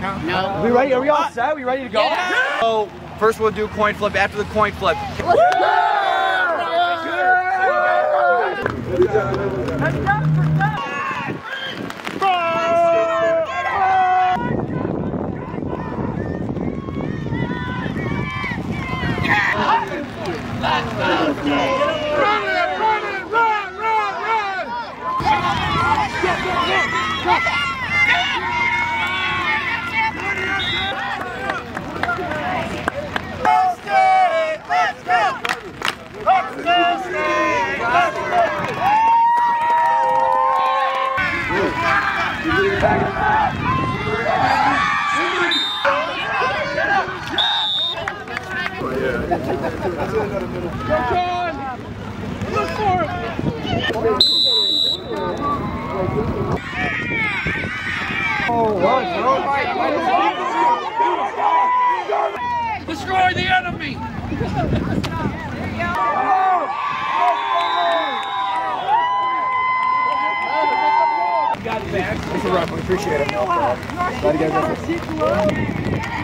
Are we ready? Are we all set? Are we ready to go? Yeah. So first we'll do a coin flip. After the coin flip. Destroy the enemy! Thanks for appreciate it. Glad you guys